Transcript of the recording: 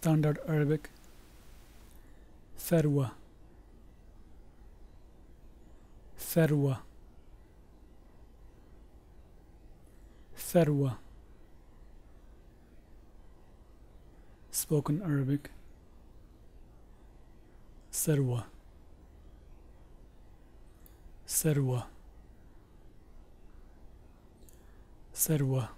Standard Arabic ثروة ثروة ثروة Spoken Arabic ثروة ثروة ثروة